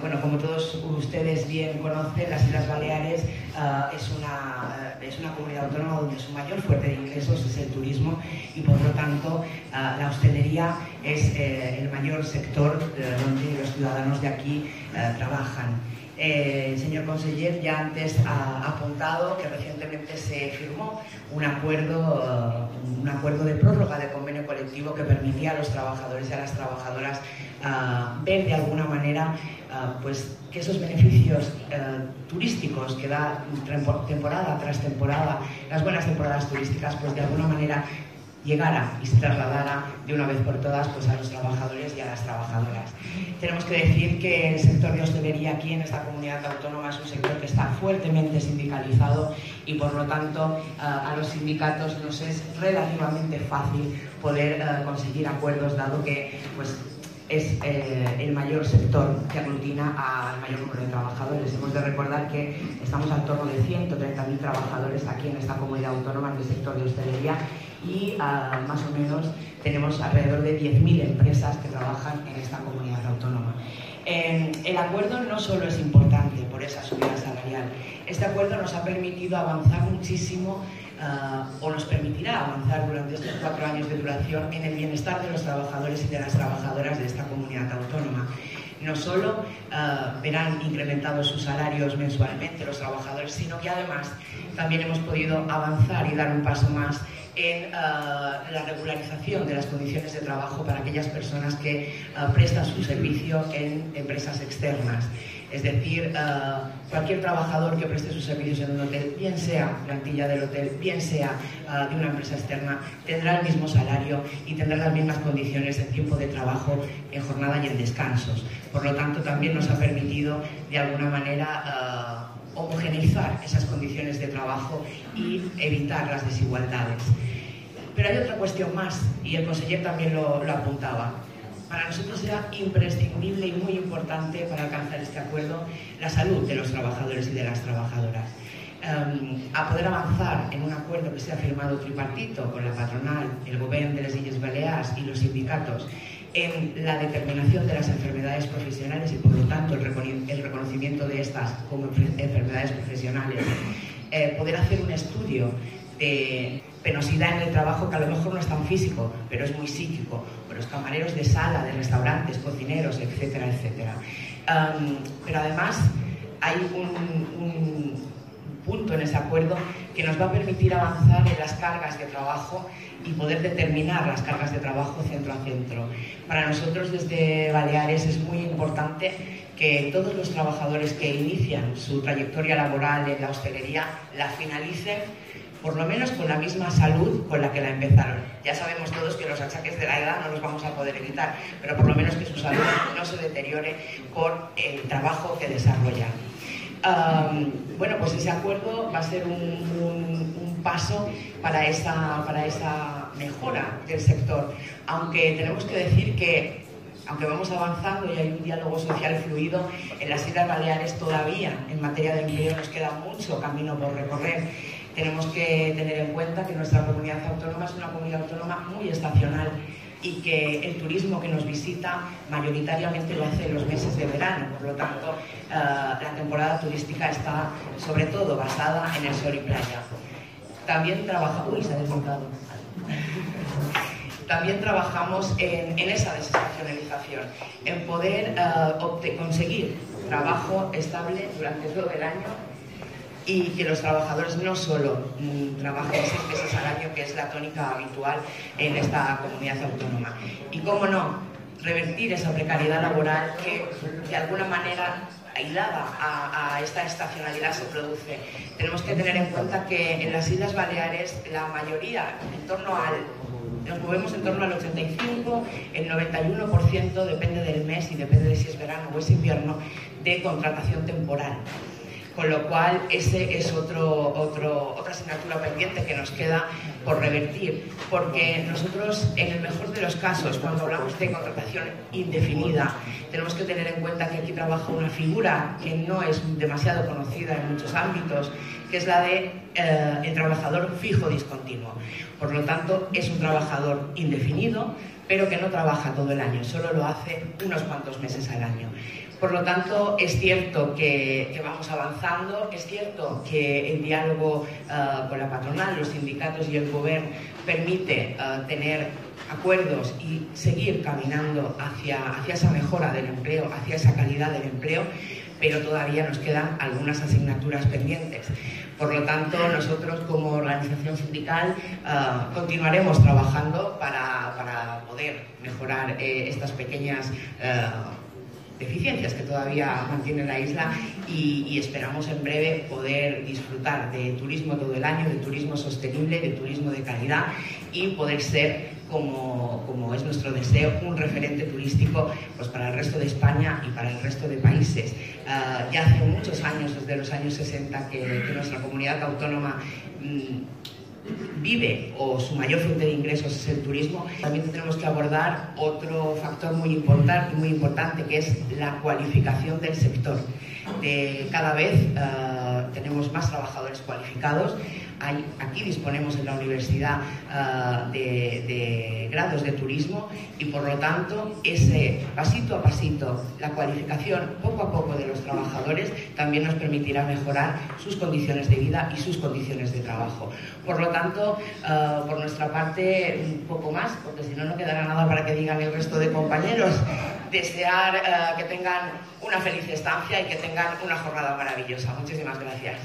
bueno, como todos ustedes bien conocen, las Islas Baleares es, una, es una comunidad autónoma donde su mayor fuente de ingresos es el turismo y por lo tanto la hostelería es el mayor sector donde los ciudadanos de aquí trabajan. Eh, el señor conseller ya antes ha apuntado que recientemente se firmó un acuerdo, uh, un acuerdo de prórroga de convenio colectivo que permitía a los trabajadores y a las trabajadoras uh, ver de alguna manera pues, que esos beneficios turísticos que da temporada tras temporada, las buenas temporadas turísticas, pues de alguna manera llegara y se trasladara de una vez por todas pues, a los trabajadores y a las trabajadoras. Tenemos que decir que el sector de hostelería aquí en esta comunidad autónoma es un sector que está fuertemente sindicalizado y por lo tanto a los sindicatos nos es relativamente fácil poder eh, conseguir acuerdos dado que pues, es eh, el mayor sector que aglutina al mayor número de trabajadores. Hemos de recordar que estamos al torno de 130.000 trabajadores aquí en esta comunidad autónoma en el sector de hostelería y ah, más o menos tenemos alrededor de 10.000 empresas que trabajan en esta comunidad autónoma. el acuerdo no solo es importante por esa subida salarial, este acuerdo nos ha permitido avanzar muchísimo ah, o nos permitirá avanzar durante estos cuatro años de duración en el bienestar de los trabajadores y de las trabajadoras de esta comunidad autónoma no solo ah, verán incrementados sus salarios mensualmente los trabajadores, sino que además también hemos podido avanzar y dar un paso más en ah, la regularización de las condiciones de trabajo para aquellas personas que ah, prestan su servicio en empresas externas. Es decir, ah, cualquier trabajador que preste sus servicios en un hotel, bien sea plantilla del hotel, bien sea de una empresa externa, tendrá el mismo salario y tendrá las mismas condiciones de tiempo de trabajo, en jornada y en descansos. Por lo tanto, también nos ha permitido, de alguna manera, homogeneizar esas condiciones de trabajo y evitar las desigualdades. Pero hay otra cuestión más, y el conseller también lo, apuntaba. Para nosotros era imprescindible y muy importante para alcanzar este acuerdo la salud de los trabajadores y de las trabajadoras. Em, a poder avanzar en un acuerdo que se ha firmado tripartito con la patronal, el gobierno de las Islas Baleares y los sindicatos en la determinación de las enfermedades profesionales y por lo tanto el, reconocimiento de estas como enfermedades profesionales, eh, poder hacer un estudio de penosidad en el trabajo que a lo mejor no es tan físico, pero es muy psíquico, los camareros de sala, de restaurantes, cocineros, etcétera, etcétera. pero además hay un punto en ese acuerdo que nos va a permitir avanzar en las cargas de trabajo y poder determinar las cargas de trabajo centro a centro. Para nosotros desde Baleares es muy importante que todos los trabajadores que inician su trayectoria laboral en la hostelería la finalicen por lo menos con la misma salud con la que la empezaron. Ya sabemos todos que los achaques de la edad no los vamos a poder evitar, pero por lo menos que su salud no se deteriore por el trabajo que desarrollan. Bueno, pues ese acuerdo va a ser un paso para esa, para esa mejora del sector. Aunque tenemos que decir que aunque vamos avanzando y hay un diálogo social fluido, en las Islas Baleares todavía en materia de empleo nos queda mucho camino por recorrer. Tenemos que tener en cuenta que nuestra comunidad autónoma es una comunidad autónoma muy estacional y que el turismo que nos visita mayoritariamente lo hace en los meses de verano. Por lo tanto, eh, la temporada turística está sobre todo basada en el sol y playa. También trabajamos, uy, se ha También trabajamos en, esa desestacionalización, en poder eh, conseguir trabajo estable durante todo el año y que los trabajadores no solo mm, trabajen seis meses al año, que es la tónica habitual en esta comunidad autónoma. Y cómo no, revertir esa precariedad laboral que de alguna manera aislada a, esta estacionalidad se produce. Tenemos que tener en cuenta que en las Islas Baleares la mayoría, en torno al nos movemos en torno al 85, el 91% depende del mes y depende de si es verano o es invierno, de contratación temporal con lo cual ese es otro, otro, otra asignatura pendiente que nos queda por revertir, porque nosotros en el mejor de los casos, cuando hablamos de contratación indefinida, tenemos que tener en cuenta que aquí trabaja una figura que no es demasiado conocida en muchos ámbitos, que es la de eh, el trabajador fijo discontinuo. Por lo tanto, es un trabajador indefinido, pero que no trabaja todo el año, solo lo hace unos cuantos meses al año. Por lo tanto, es cierto que, vamos avanzando, es cierto que el diálogo uh, con la patronal, los sindicatos y el gobierno permite uh, tener acuerdos y seguir caminando hacia, hacia esa mejora del empleo, hacia esa calidad del empleo, pero todavía nos quedan algunas asignaturas pendientes. Por lo tanto, nosotros como organización sindical uh, continuaremos trabajando para, para poder mejorar eh, estas pequeñas deficiencias que todavía mantiene la isla y, esperamos en breve poder disfrutar de turismo todo el año, de turismo sostenible, de turismo de calidad y poder ser, como, como es nuestro deseo, un referente turístico pues, para el resto de España y para el resto de países. Uh, ya hace muchos años, desde los años 60, que, que nuestra comunidad autónoma mmm, vive o su mayor fuente de ingresos es el turismo, también tenemos que abordar otro factor muy importante, muy importante que es la cualificación del sector. De cada vez uh, tenemos más trabajadores cualificados, aquí disponemos en la universidad uh, de, grados de turismo y por lo tanto ese pasito a pasito, la cualificación poco a poco de los trabajadores también nos permitirá mejorar sus condiciones de vida y sus condiciones de trabajo. Por lo tanto, uh, por nuestra parte, un poco más, porque si no, no quedará nada para que digan el resto de compañeros. Desear uh, que tengan una feliz estancia y que tengan una jornada maravillosa. Muchísimas gracias.